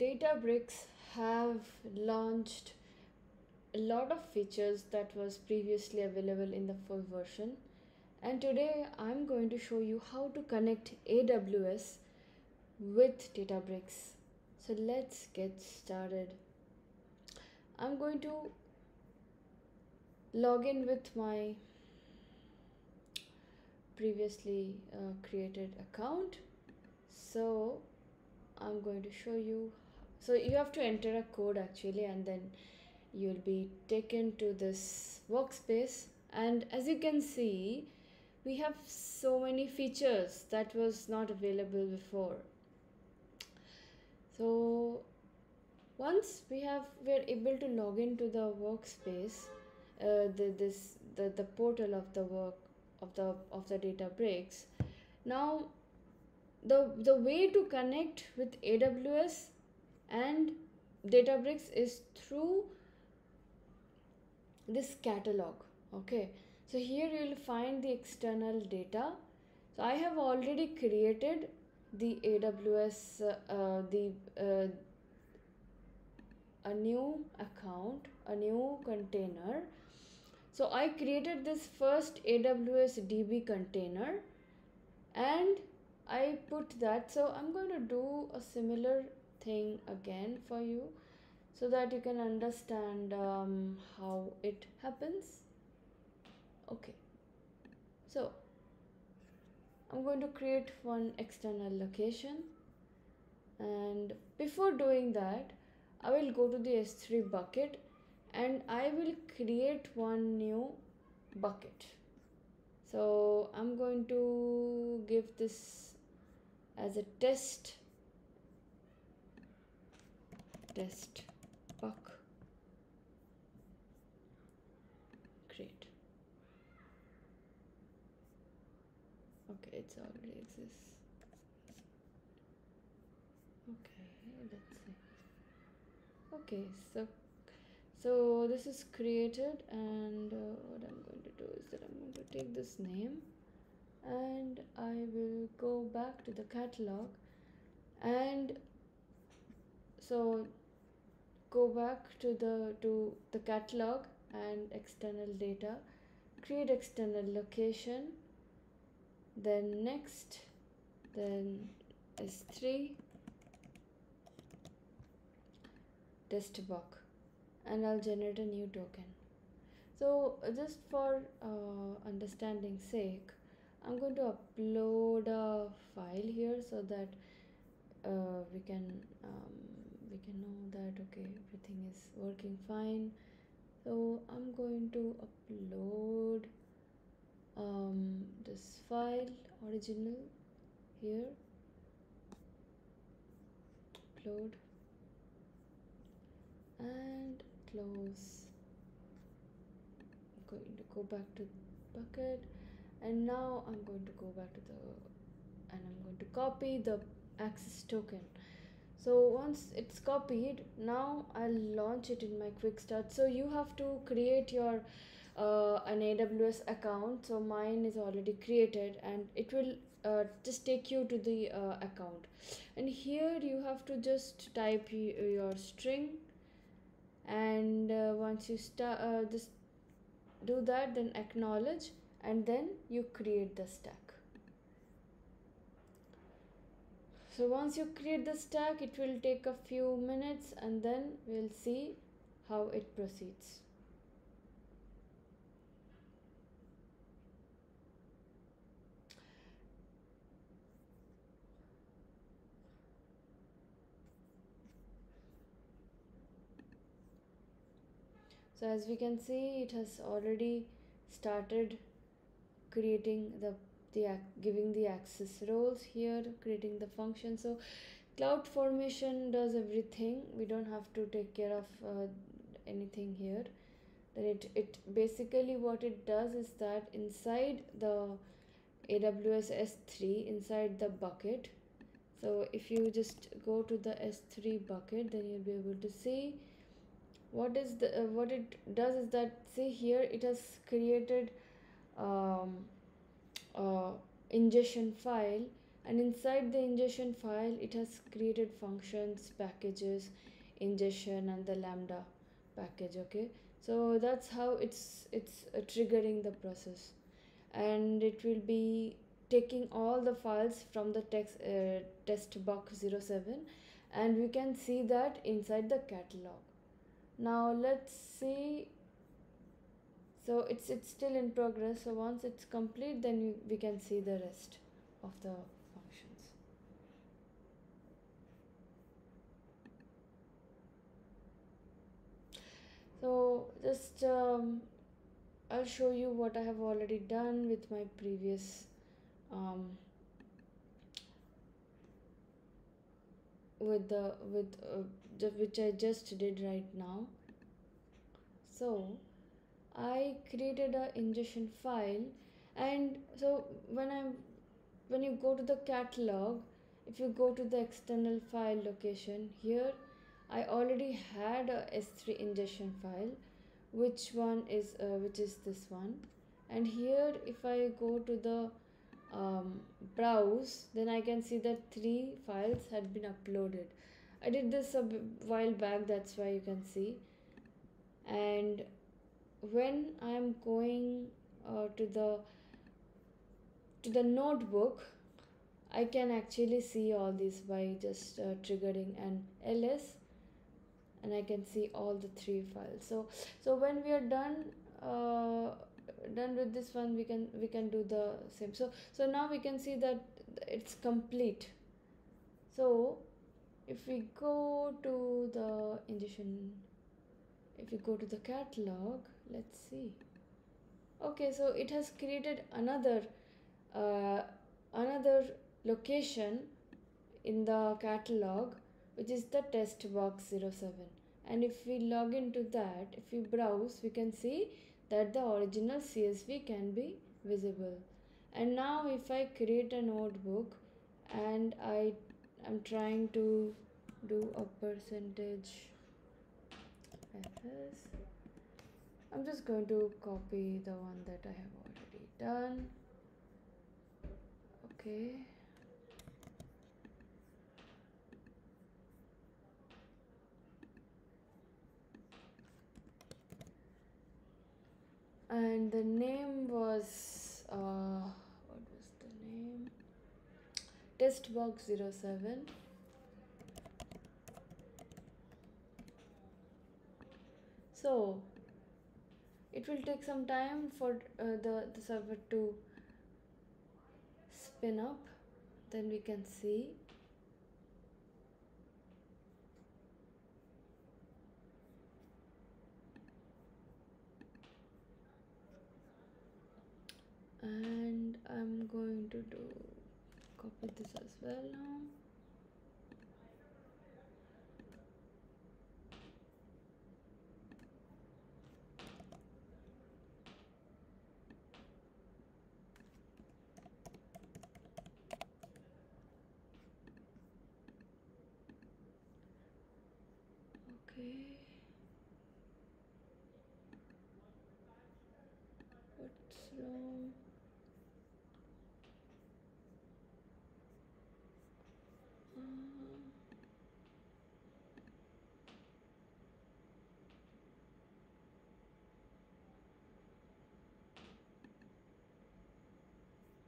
Databricks have launched a lot of features that was previously available in the full version and today I'm going to show you how to connect AWS with Databricks. So let's get started. I'm going to log in with my previously uh, created account so I'm going to show you so you have to enter a code actually and then you'll be taken to this workspace. And as you can see we have so many features that was not available before. So once we have we're able to log into the workspace uh, the this the, the portal of the work of the of the Databricks now the the way to connect with aws and databricks is through this catalog okay? So here you will find the external data. So i have already created the aws uh, uh, the uh, a new account a new container. So i created this first aws db container and I put that. So I'm going to do a similar again for you so that you can understand um, how it happens. Okay. So I'm going to create one external location and before doing that I will go to the S3 bucket and I will create one new bucket. So I'm going to give this as a test test buck great. Okay it's already exists. Okay let's see. Okay so so this is created and uh, what I'm going to do is that I'm going to take this name and I will go back to the catalog and so go back to the to the catalog and external data create external location then next then s3 test buck and I'll generate a new token. So just for uh, understanding sake I'm going to upload a file here so that uh, we can we can know that okay everything is working fine. So I'm going to upload um, this file original here. Upload. And close. I'm going to go back to bucket. And now I'm going to go back to the and I'm going to copy the access token so once it's copied now I'll launch it in my quick start. So you have to create your uh, an AWS account. So mine is already created and it will uh, just take you to the uh, account. And here you have to just type your string. And uh, once you start uh, just do that then acknowledge and then you create the stack so once you create the stack it will take a few minutes and then we'll see how it proceeds. So as we can see it has already started creating the the giving the access roles here creating the function. So CloudFormation does everything. We don't have to take care of uh, anything here. Then it it basically what it does is that inside the aws s3 inside the bucket so if you just go to the s3 bucket then you'll be able to see what is the uh, what it does is that see here it has created um, uh, ingestion file and inside the ingestion file it has created functions packages ingestion and the lambda package okay? So that's how it's it's uh, triggering the process. And it will be taking all the files from the text uh, test box 07 and we can see that inside the catalog. Now let's see so it's it's still in progress. So once it's complete then we, we can see the rest of the functions. So just um, I'll show you what I have already done with my previous um, with the with uh, which I just did right now. So I created a ingestion file. And so when I'm when you go to the catalog if you go to the external file location here I already had a s3 ingestion file which one is uh, which is this one. And here if I go to the um, browse then I can see that three files had been uploaded. I did this a while back that's why you can see. And when I am going uh, to the to the notebook I can actually see all this by just uh, triggering an ls and I can see all the three files. So so when we are done uh, done with this one we can we can do the same. So so now we can see that it's complete. So if we go to the ingestion if we go to the catalog let's see. Okay so it has created another uh, another location in the catalog which is the test box 07 and if we log into that if we browse we can see that the original CSV can be visible. And now if I create a notebook and I am trying to do a percentage fs I'm just going to copy the one that I have already done. Okay. And the name was uh, what was the name? Testbox 07 so it will take some time for uh, the, the server to spin up. Then we can see. And I'm going to do copy this as well now okay what's wrong Um,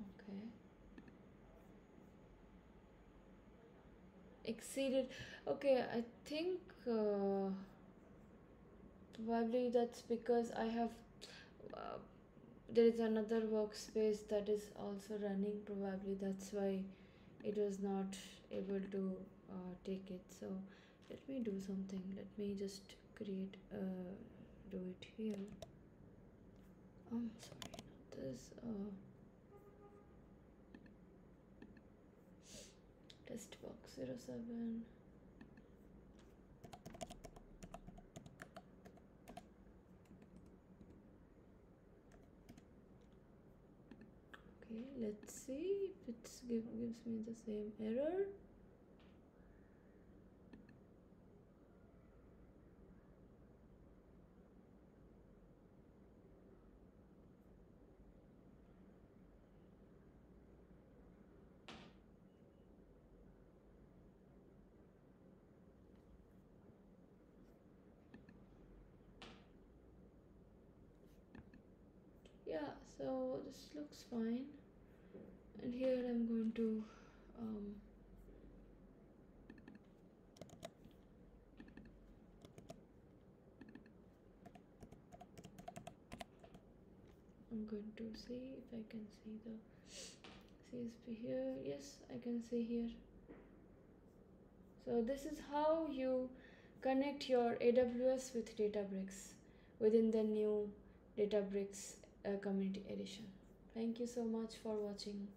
okay exceeded. Okay i think uh, probably that's because i have uh, there is another workspace that is also running. Probably that's why it was not able to uh, take it. So let me do something. Let me just create uh, do it here. I'm sorry not this uh, test 07 okay let's see if it give, gives me the same error so this looks fine. And here I'm going to um, I'm going to see if I can see the CSV here. Yes I can see here. So this is how you connect your AWS with Databricks within the new Databricks community edition. Thank you so much for watching